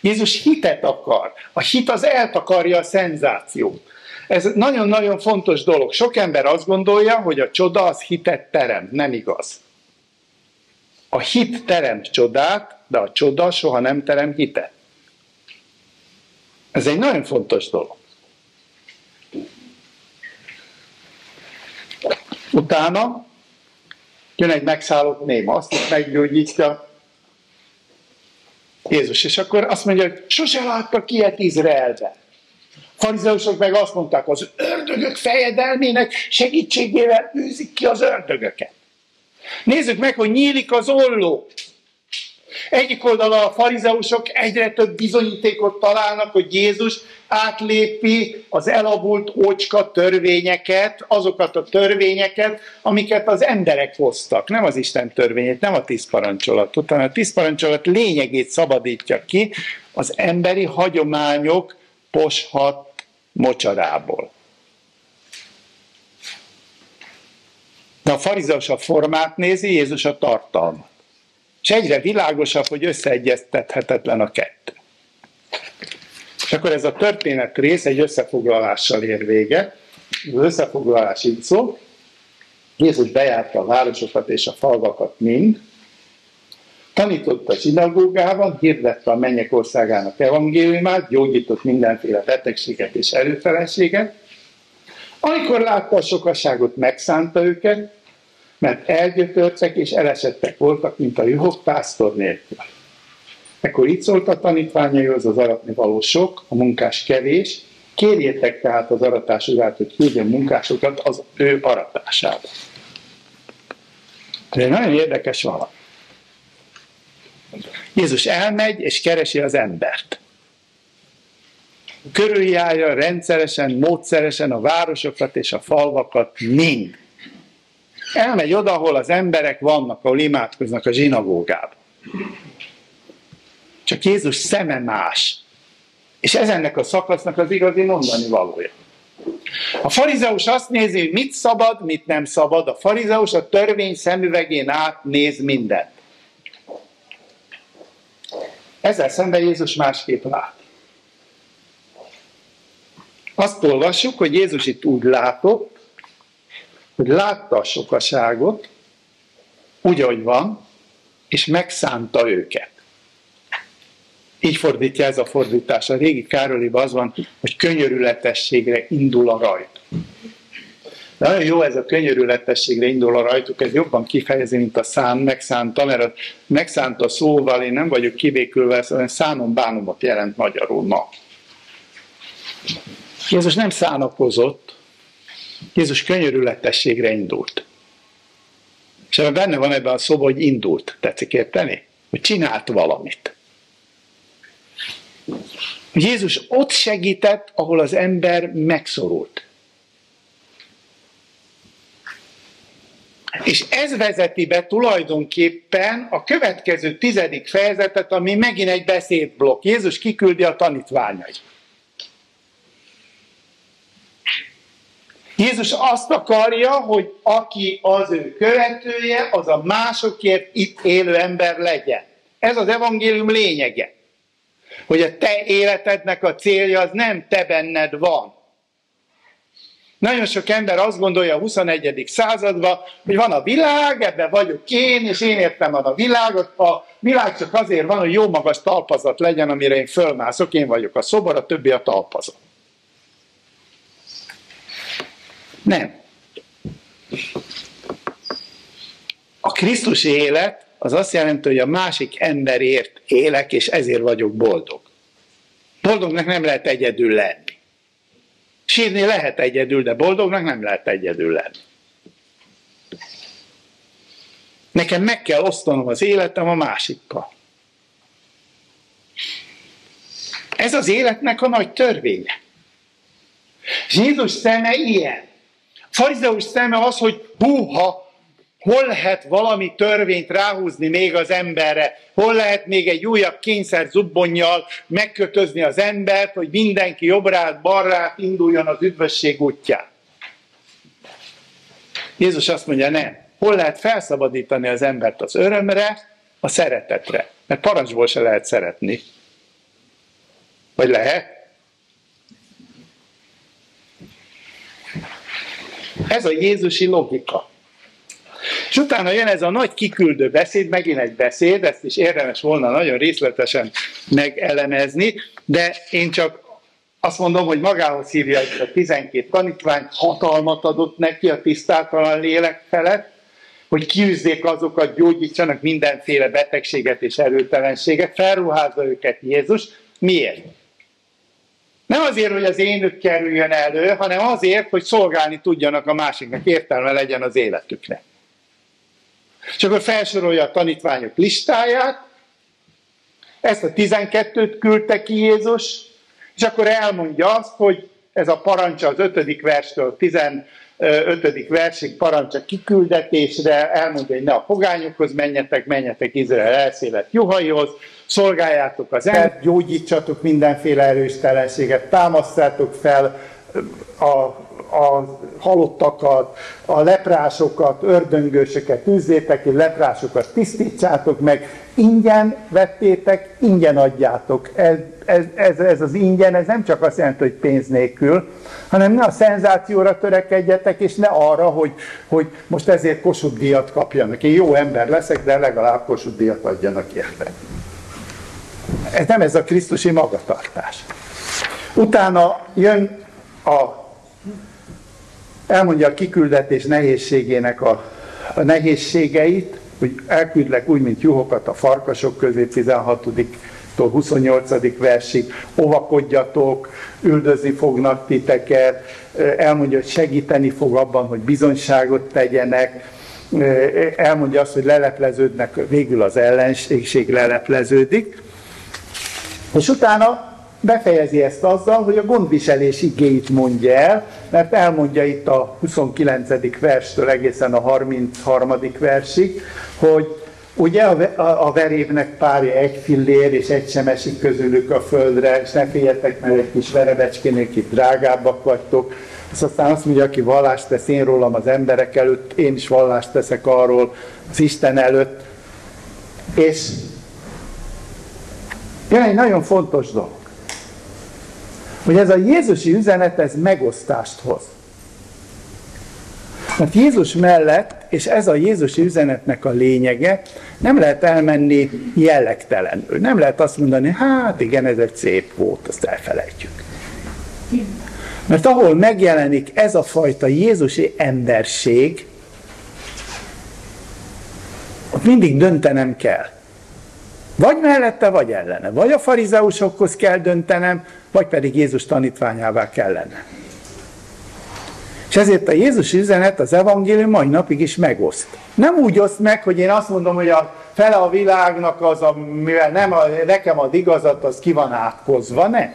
Jézus hitet akar. A hit az eltakarja a szenzációt. Ez nagyon-nagyon fontos dolog. Sok ember azt gondolja, hogy a csoda az hitet terem. Nem igaz. A hit terem csodát, de a csoda soha nem terem hitet. Ez egy nagyon fontos dolog. Utána jön egy megszállott néma, azt is meggyógyítja, Jézus. És akkor azt mondja, hogy sose láttak ilyet Izraelben. Farizeusok meg azt mondták, az ördögök fejedelmének segítségével űzik ki az ördögöket. Nézzük meg, hogy nyílik az olló. Egyik oldalon a farizeusok egyre több bizonyítékot találnak, hogy Jézus átlépi az elavult ócska törvényeket, azokat a törvényeket, amiket az emberek hoztak. Nem az Isten törvényét, nem a tíz parancsolatot, hanem a tíz parancsolat lényegét szabadítja ki az emberi hagyományok poshat mocsarából. De a farizeus a formát nézi, Jézus a tartalmat. És egyre világosabb, hogy összeegyeztethetetlen a kettő. És akkor ez a történet rész egy összefoglalással ér vége. Az összefoglalás így szól. Jézus bejárta a városokat és a falvakat mind, tanított a zsinagógában, hirdette a mennyek országának evangéliumát, gyógyított mindenféle betegséget és erőtelenséget. Amikor látta a sokaságot, megszánta őket, mert elgyötörtek és elesettek voltak, mint a juhok pásztor nélkül. Ekkor így szólt a tanítványaihoz az aratni való sok, a munkás kevés, kérjétek tehát az aratás urát, hogy küldjön munkásokat az ő aratásába. Ez nagyon érdekes valami. Jézus elmegy és keresi az embert. Körüljárja rendszeresen, módszeresen a városokat és a falvakat mind. Elmegy oda, ahol az emberek vannak, ahol imádkoznak a zsinagógában. Csak Jézus szeme más. És ez ennek a szakasznak az igazi mondani valója. A farizeus azt nézi, mit szabad, mit nem szabad. A farizeus a törvény szemüvegén át néz mindent. Ezzel szemben Jézus másképp lát. Azt olvassuk, hogy Jézus itt úgy látott, hogy látta a sokaságot, úgy, ahogy van, és megszánta őket. Így fordítja ez a fordítás. A régi Károliban az van, hogy könyörületességre indul a rajt. Nagyon jó ez a könyörületességre indul a rajtuk, ez jobban kifejezi, mint a szán, megszánta, mert a megszánta szóval én nem vagyok kivékülve, szóval szánom bánomot jelent magyarul ma. Jézus nem szánakozott, Jézus könyörületességre indult. És ebben benne van ebben a szóban, hogy indult. Tetszik érteni? Hogy csinált valamit. Jézus ott segített, ahol az ember megszorult. És ez vezeti be tulajdonképpen a következő tizedik fejezetet, ami megint egy beszédblokk. Jézus kiküldi a tanítványait. Jézus azt akarja, hogy aki az ő követője, az a másokért itt élő ember legyen. Ez az evangélium lényege. Hogy a te életednek a célja az nem te benned van, nagyon sok ember azt gondolja a 21. században, hogy van a világ, ebben vagyok én, és én értem van a világot. A világ csak azért van, hogy jó magas talpazat legyen, amire én fölmászok, én vagyok a szobor, a többi a talpazat. Nem. A Krisztus élet az azt jelenti, hogy a másik emberért élek, és ezért vagyok boldog. Boldognak nem lehet egyedül lenni. Sírni lehet egyedül, de boldognak nem lehet egyedül lenni. Nekem meg kell osztanom az életem a másikkal. Ez az életnek a nagy törvénye. És Jézus szeme ilyen. Farizeus szeme az, hogy húha, Hol lehet valami törvényt ráhúzni még az emberre? Hol lehet még egy újabb kényszer zubbonnyal megkötözni az embert, hogy mindenki jobbrát, balrát induljon az üdvösség útján? Jézus azt mondja, nem. Hol lehet felszabadítani az embert az örömre, a szeretetre? Mert parancsból se lehet szeretni. Vagy lehet? Ez a Jézusi logika. És utána jön ez a nagy kiküldő beszéd, megint egy beszéd, ezt is érdemes volna nagyon részletesen megelemezni, de én csak azt mondom, hogy magához hívja a 12 tanítvány, hatalmat adott neki a tisztátalan lélek felett, hogy kiűzzék azokat, gyógyítsanak mindenféle betegséget és erőtelenséget, felruházza őket Jézus. Miért? Nem azért, hogy az énük kerüljön elő, hanem azért, hogy szolgálni tudjanak a másiknak, értelme legyen az életüknek. És akkor felsorolja a tanítványok listáját, ezt a 12-t küldte ki Jézus, és akkor elmondja azt, hogy ez a parancsa az 5. verstől 15. versig parancsa kiküldetésre, elmondja, hogy ne a pogányokhoz menjetek, menjetek Izrael elszélet juhaihoz, szolgáljátok az embert, gyógyítsatok mindenféle erőstelenséget, támasztátok fel a a halottakat, a leprásokat, ördöngősöket tűzzétek, és leprásokat tisztítsátok meg, ingyen vettétek, ingyen adjátok. Ez, ez, ez, ez az ingyen, ez nem csak azt jelenti, hogy pénz nélkül, hanem ne a szenzációra törekedjetek, és ne arra, hogy, hogy most ezért Kossuth díjat kapjanak. Én jó ember leszek, de legalább Kossuth díjat adjanak érte. Ez nem ez a Krisztusi magatartás. Utána jön a elmondja a kiküldetés nehézségének a, a nehézségeit, hogy elküldlek úgy, mint juhokat a farkasok közé 16 tól 28. versig, óvakodjatok, üldözni fognak titeket, elmondja, hogy segíteni fog abban, hogy bizonyságot tegyenek, elmondja azt, hogy lelepleződnek, végül az ellenség lelepleződik, és utána befejezi ezt azzal, hogy a gondviselés igéit mondja el, mert elmondja itt a 29. verstől egészen a 33. versig, hogy ugye a, verévnek párja egy fillér, és egy sem esik közülük a földre, és ne féljetek, mert egy kis verebecskénél itt drágábbak vagytok. És aztán azt mondja, aki vallást tesz én rólam az emberek előtt, én is vallást teszek arról az Isten előtt. És jön egy nagyon fontos dolog hogy ez a Jézusi üzenet, ez megosztást hoz. Mert Jézus mellett, és ez a Jézusi üzenetnek a lényege, nem lehet elmenni jellegtelenül. Nem lehet azt mondani, hát igen, ez egy szép volt, azt elfelejtjük. Mert ahol megjelenik ez a fajta Jézusi emberség, ott mindig döntenem kell. Vagy mellette, vagy ellene. Vagy a farizeusokhoz kell döntenem, vagy pedig Jézus tanítványává kellene. És ezért a Jézus üzenet, az evangélium mai napig is megoszt. Nem úgy oszt meg, hogy én azt mondom, hogy a fele a világnak az, a, mivel nem a, nekem ad igazat, az ki van átkozva, ne.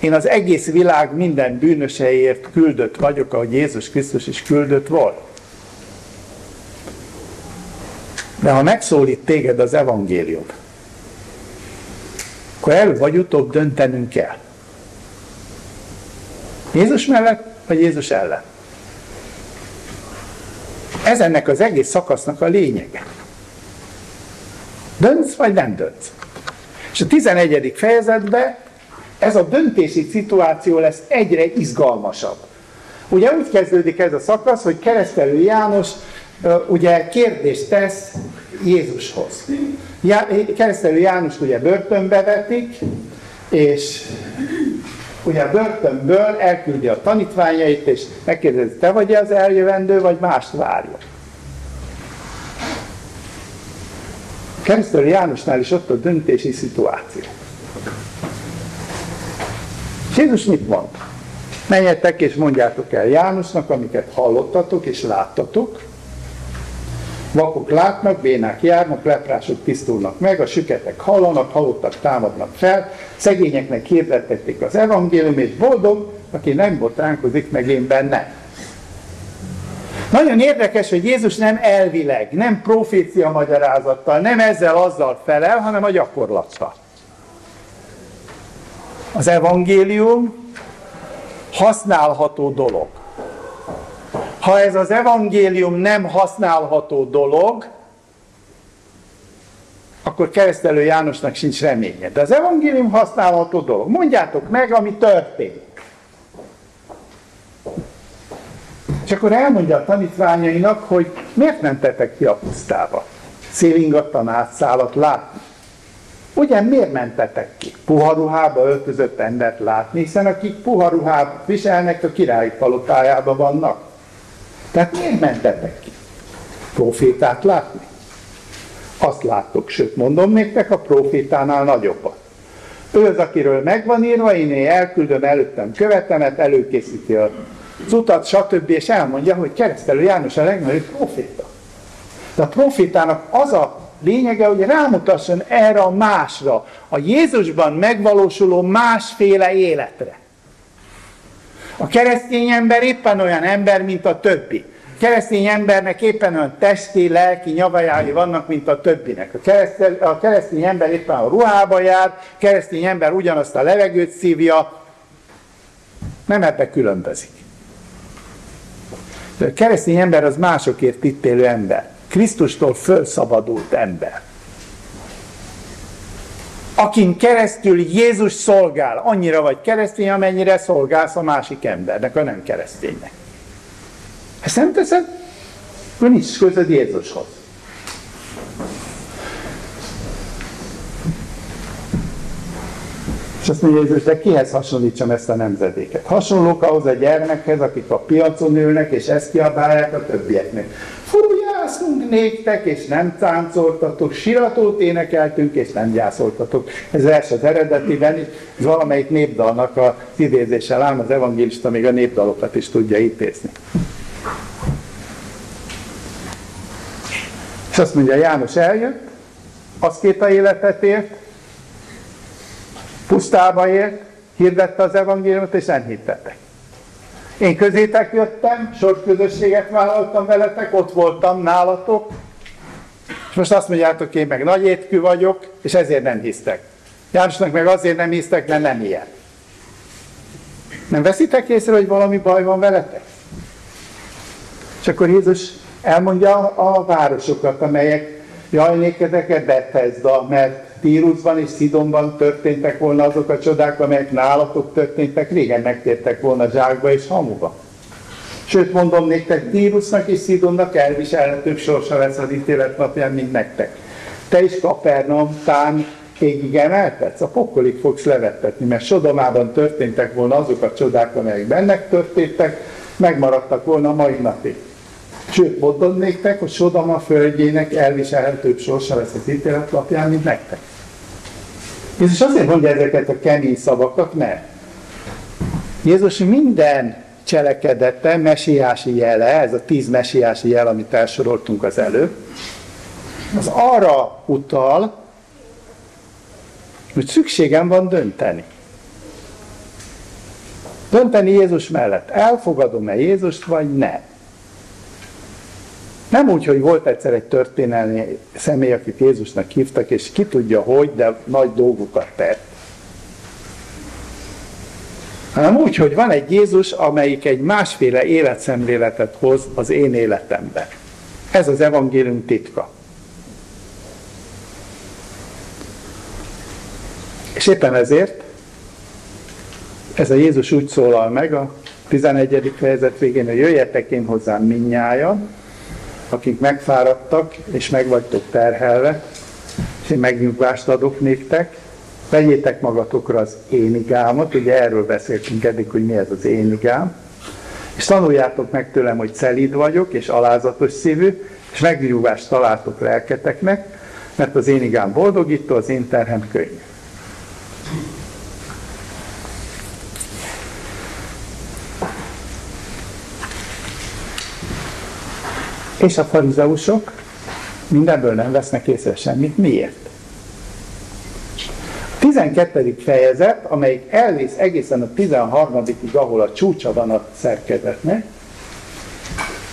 Én az egész világ minden bűnöseiért küldött vagyok, ahogy Jézus Krisztus is küldött volt. De ha megszólít téged az evangélium, akkor el vagy utóbb döntenünk kell. Jézus mellett, vagy Jézus ellen. Ez ennek az egész szakasznak a lényege. Döntsz, vagy nem döntsz. És a 11. fejezetben ez a döntési szituáció lesz egyre izgalmasabb. Ugye úgy kezdődik ez a szakasz, hogy keresztelő János ugye kérdést tesz Jézushoz. Já, keresztelő János ugye börtönbe vetik, és ugye a börtönből elküldi a tanítványait, és megkérdezi, te vagy az eljövendő, vagy mást várja. Keresztelő Jánosnál is ott a döntési szituáció. Jézus mit mond? Menjetek és mondjátok el Jánosnak, amiket hallottatok és láttatok, Vakok látnak, bénák járnak, leprások tisztulnak meg, a süketek hallanak, halottak támadnak fel, szegényeknek hirdették az evangélium, és boldog, aki nem botránkozik meg én benne. Nagyon érdekes, hogy Jézus nem elvileg, nem profécia magyarázattal, nem ezzel azzal felel, hanem a gyakorlattal. Az evangélium használható dolog. Ha ez az evangélium nem használható dolog, akkor keresztelő Jánosnak sincs reménye. De az evangélium használható dolog. Mondjátok meg, ami történt. És akkor elmondja a tanítványainak, hogy miért nem tettek ki a pusztába. Szélingattan átszállat látni. Ugye miért mentetek ki? Puha ruhába öltözött embert látni, hiszen akik puha ruhát viselnek, a királyi palotájában vannak. Tehát miért mentetek ki? Profétát látni? Azt láttok, sőt mondom nektek, a profétánál nagyobbat. Ő az, akiről megvan írva, én elküldöm előttem követemet, előkészíti a utat, stb. és elmondja, hogy keresztelő János a legnagyobb proféta. De a profétának az a lényege, hogy rámutasson erre a másra, a Jézusban megvalósuló másféle életre. A keresztény ember éppen olyan ember, mint a többi. A keresztény embernek éppen olyan testi, lelki nyavajái vannak, mint a többinek. A keresztény, a keresztény ember éppen a ruhába jár, a keresztény ember ugyanazt a levegőt szívja, Nem ebbe különbözik. De a keresztény ember az másokért itt élő ember. Krisztustól fölszabadult ember. Akin keresztül Jézus szolgál, annyira vagy keresztény, amennyire szolgálsz a másik embernek, a nem kereszténynek. Ezt nem teszed, akkor nincs közöd Jézushoz. És azt mondja Jézus, de kihez hasonlítsam ezt a nemzedéket? Hasonlók ahhoz a gyermekhez, akik a piacon ülnek, és ezt kiabálják a többieknek. Fújjászunk néktek, és nem táncoltatok, siratót énekeltünk, és nem gyászoltatok. Ez első az eredetiben, ez valamelyik népdalnak a idézéssel ám, az evangélista még a népdalokat is tudja ítézni. És azt mondja, János eljött, az két a életet ért, pusztába ért, hirdette az evangéliumot, és hittetek. Én közétek jöttem, sok közösséget vállaltam veletek, ott voltam nálatok, és most azt mondjátok, én meg nagy étkű vagyok, és ezért nem hisztek. Jánosnak meg azért nem hisztek, mert nem ilyen. Nem veszitek észre, hogy valami baj van veletek? És akkor Jézus elmondja a városokat, amelyek jaj, nékedeket Bethesda, mert Tírusban és Szidonban történtek volna azok a csodák, amelyek nálatok történtek, régen megtértek volna zsákba és hamuba. Sőt, mondom néktek, Tírusnak és Szidonnak elviselhetőbb sorsa lesz az ítélet napján, mint nektek. Te is Kapernaum, tán égig emeltetsz, a pokolig fogsz levettetni, mert Sodomában történtek volna azok a csodák, amelyek bennek történtek, megmaradtak volna a mai napig. Sőt, mondom néktek, hogy Sodoma földjének elviselhetőbb sorsa lesz az ítélet napján, mint nektek. Jézus azért mondja ezeket a kemény szavakat, mert Jézus minden cselekedete mesiási jele, ez a tíz mesiási jel, amit elsoroltunk az előbb, az arra utal, hogy szükségem van dönteni. Dönteni Jézus mellett. Elfogadom-e Jézust, vagy ne? Nem úgy, hogy volt egyszer egy történelmi személy, akit Jézusnak hívtak, és ki tudja hogy, de nagy dolgokat tett. Hanem úgy, hogy van egy Jézus, amelyik egy másféle életszemléletet hoz az én életembe. Ez az evangélium titka. És éppen ezért ez a Jézus úgy szólal meg a 11. fejezet végén, hogy jöjjetek én hozzám minnyájan, akik megfáradtak, és meg vagytok terhelve, és én megnyugvást adok néktek, vegyétek magatokra az énigámot, ugye erről beszéltünk eddig, hogy mi ez az énigám, és tanuljátok meg tőlem, hogy szelíd vagyok, és alázatos szívű, és megnyugvást találtok lelketeknek, mert az énigám boldogító, az én terhem könnyű. És a farizeusok mindenből nem vesznek észre semmit. Miért? A 12. fejezet, amelyik elvész egészen a 13 ahol a csúcsa van a szerkezetnek,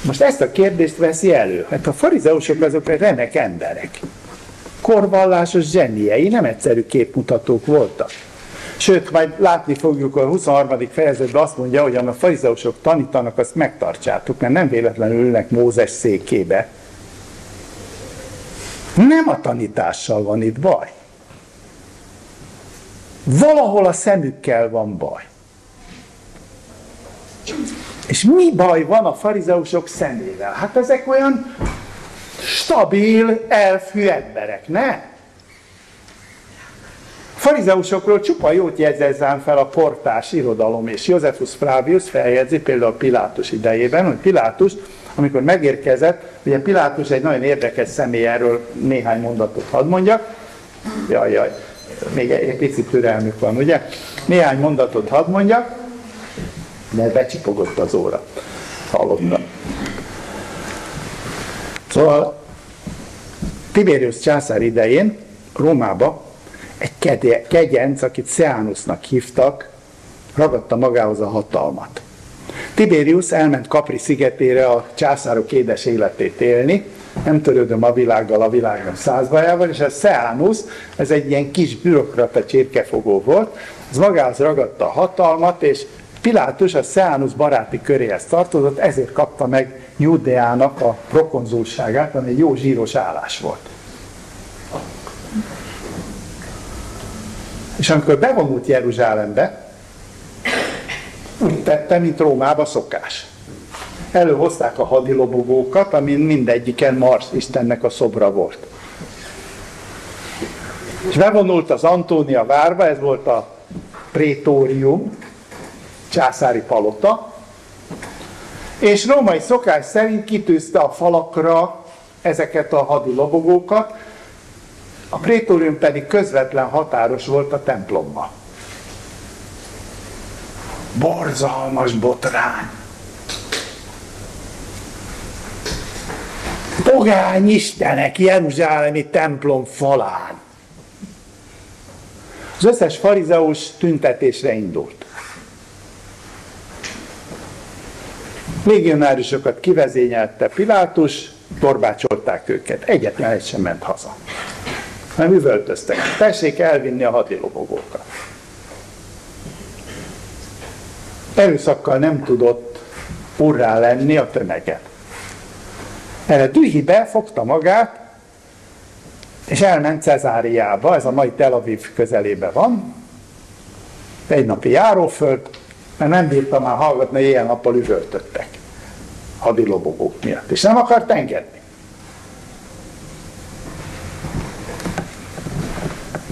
most ezt a kérdést veszi elő. Hát a farizeusok azok remek emberek. Korvallásos zseniei, nem egyszerű képmutatók voltak. Sőt, majd látni fogjuk a 23. fejezetben azt mondja, hogy a farizeusok tanítanak, azt megtartsátok, mert nem véletlenül ülnek Mózes székébe. Nem a tanítással van itt baj. Valahol a szemükkel van baj. És mi baj van a farizeusok szemével? Hát ezek olyan stabil, elfű emberek, ne? Farizeusokról csupa jót jegyezzám fel a portás irodalom, és Josephus Flavius feljegyzi például Pilátus idejében, hogy Pilátus, amikor megérkezett, ugye Pilátus egy nagyon érdekes személy, erről néhány mondatot hadd mondjak, jaj, jaj, még egy picit türelmük van, ugye? Néhány mondatot hadd mondjak, de becsipogott az óra. Hallottam. Szóval Tiberius császár idején Rómába egy kegyenc, akit Szeánusnak hívtak, ragadta magához a hatalmat. Tiberius elment Capri szigetére a császárok édes életét élni, nem törődöm a világgal, a világom százbajával, és a Szeánus, ez egy ilyen kis bürokrata csirkefogó volt, az magához ragadta a hatalmat, és Pilátus a Szeánus baráti köréhez tartozott, ezért kapta meg Judeának a prokonzulságát, ami egy jó zsíros állás volt. És amikor bevonult Jeruzsálembe, úgy tette, mint Rómába szokás. Előhozták a hadilobogókat, amin mindegyiken Mars Istennek a szobra volt. És bevonult az Antónia várba, ez volt a prétórium, császári palota, és római szokás szerint kitűzte a falakra ezeket a hadilobogókat, a prétórium pedig közvetlen határos volt a templommal. Borzalmas botrány. Pogány istenek Jeruzsálemi templom falán. Az összes farizeus tüntetésre indult. Légionáriusokat kivezényelte Pilátus, torbácsolták őket. Egyetlen egy sem ment haza. Nem üvöltöztek. Tessék elvinni a hadilobogókat. Erőszakkal nem tudott urrá lenni a tömeget. Erre Dühi befogta magát, és elment Cezáriába, ez a mai Tel Aviv közelébe van, egy napi járóföld, mert nem bírta már hallgatni, éjjel-nappal üvöltöttek hadilobogók miatt, és nem akart engedni.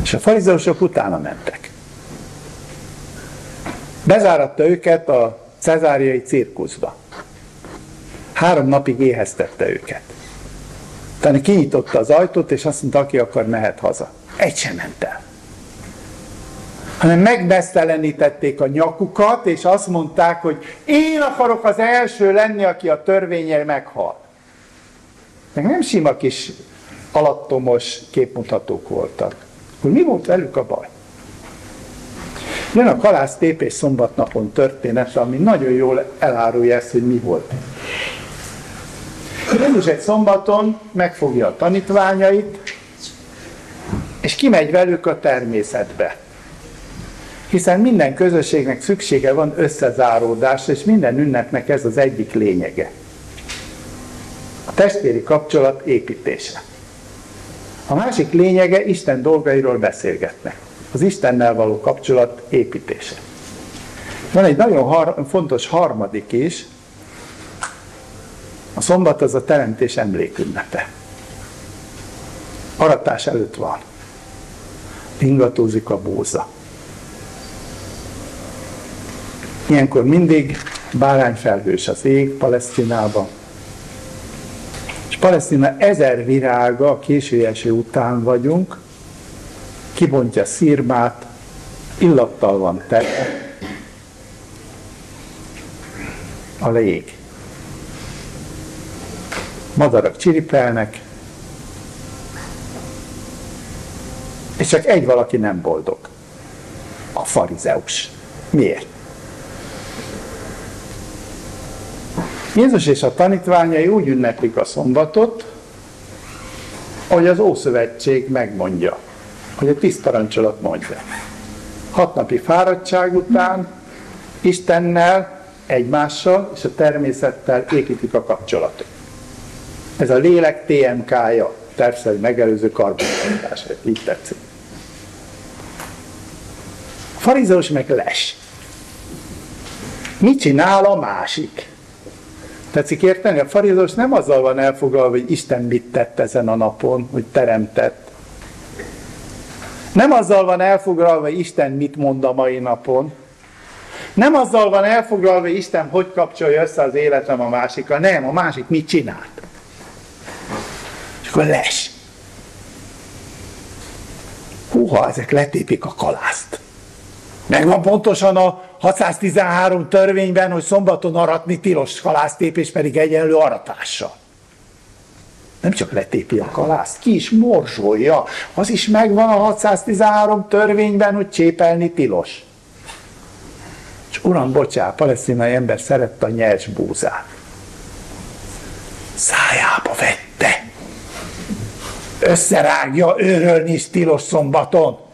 És a farizeusok utána mentek. Bezáratta őket a cezáriai cirkuszba. Három napig éheztette őket. Utána kinyitotta az ajtót, és azt mondta, aki akar, mehet haza. Egy sem ment el. Hanem megbesztelenítették a nyakukat, és azt mondták, hogy én akarok az első lenni, aki a törvényel meghal. Meg nem sima kis alattomos képmutatók voltak. Hogy mi volt velük a baj? Jön a kalász tépés szombatnapon történet, ami nagyon jól elárulja ezt, hogy mi volt. Jézus egy szombaton megfogja a tanítványait, és kimegy velük a természetbe. Hiszen minden közösségnek szüksége van összezáródásra, és minden ünnepnek ez az egyik lényege. A testvéri kapcsolat építése. A másik lényege Isten dolgairól beszélgetnek. Az Istennel való kapcsolat építése. Van egy nagyon har- fontos harmadik is, a szombat az a teremtés emlékünnepe. Aratás előtt van. Ingatózik a bóza. Ilyenkor mindig bárányfelhős az ég Palesztinában. Palesztina ezer virága, késő eső után vagyunk, kibontja szírmát, illattal van tele, a lég madarak csiripelnek, és csak egy valaki nem boldog. A farizeus. Miért? Jézus és a tanítványai úgy ünneplik a szombatot, hogy az Ószövetség megmondja, hogy a tíz parancsolat mondja. Hat napi fáradtság után Istennel, egymással és a természettel építik a kapcsolatot. Ez a lélek TMK-ja, tervszerű megelőző karbonhatás, így tetszik. A farizeus meg les. Mit csinál a másik? Tetszik érteni? A farizeus nem azzal van elfoglalva, hogy Isten mit tett ezen a napon, hogy teremtett. Nem azzal van elfoglalva, hogy Isten mit mond a mai napon. Nem azzal van elfoglalva, hogy Isten hogy kapcsolja össze az életem a másikkal. Nem, a másik mit csinált akkor les. Húha, ezek letépik a kalászt. Megvan pontosan a 613 törvényben, hogy szombaton aratni tilos kalásztépés pedig egyenlő aratással. Nem csak letépi a kalászt, ki is morzsolja. Az is megvan a 613 törvényben, hogy csépelni tilos. És uram, bocsá, palesztinai ember szerette a nyers búzát. Szájába vette összerágja őrölni is tilos szombaton.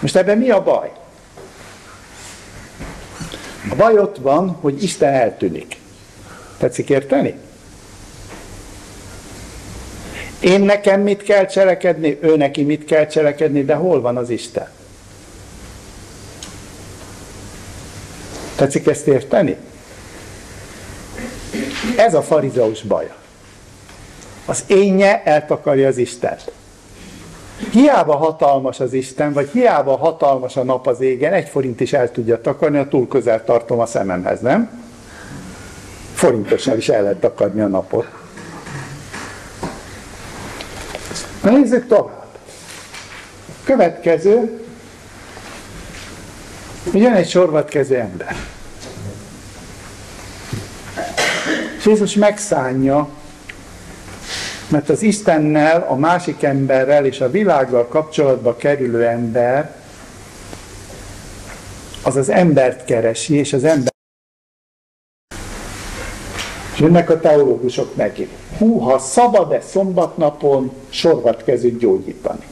Most ebben mi a baj? baj ott van, hogy Isten eltűnik. Tetszik érteni? Én nekem mit kell cselekedni, ő neki mit kell cselekedni, de hol van az Isten? Tetszik ezt érteni? Ez a farizeus baja. Az énje eltakarja az Istent. Hiába hatalmas az Isten, vagy hiába hatalmas a nap az égen, egy forint is el tudja takarni, ha túl közel tartom a szememhez, nem? Forintosan is el lehet takarni a napot. Na nézzük tovább. Következő, jön egy sorvatkező ember. És Jézus megszánja, mert az Istennel, a másik emberrel és a világgal kapcsolatba kerülő ember az az embert keresi, és az ember jönnek a teológusok neki. Hú, ha szabad-e szombatnapon sorvatkezőt gyógyítani?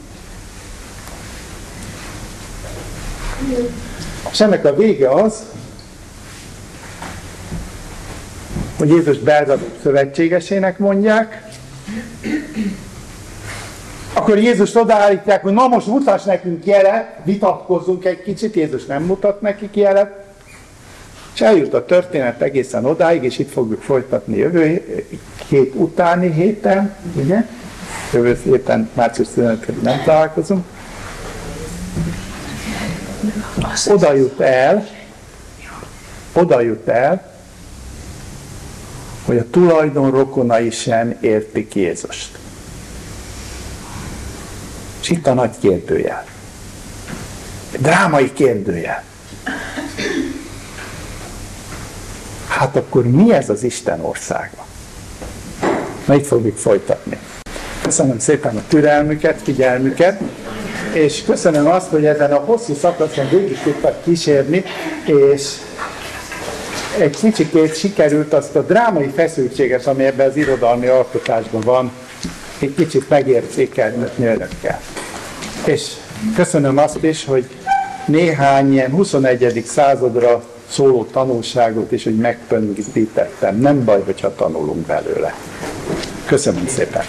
És ennek a vége az, hogy Jézus belgadók szövetségesének mondják, akkor Jézus odaállítják, hogy na most mutass nekünk jelet, vitatkozzunk egy kicsit, Jézus nem mutat nekik jelet, és eljut a történet egészen odáig, és itt fogjuk folytatni jövő hét utáni héten, ugye? Jövő héten, március 15 nem találkozunk. Oda jut el, oda jut el, hogy a tulajdon rokonai sem értik Jézust. És itt a nagy kérdőjel. Drámai kérdőjel. Hát akkor mi ez az Isten országa? Na itt fogjuk folytatni. Köszönöm szépen a türelmüket, figyelmüket, és köszönöm azt, hogy ezen a hosszú szakaszon végig tudtak kísérni, és egy kicsikét sikerült azt a drámai feszültséget, ami ebben az irodalmi alkotásban van, egy kicsit megértékelni önökkel. És köszönöm azt is, hogy néhány ilyen 21. századra szóló tanulságot is, hogy megpöndítettem. Nem baj, hogyha tanulunk belőle. Köszönöm szépen!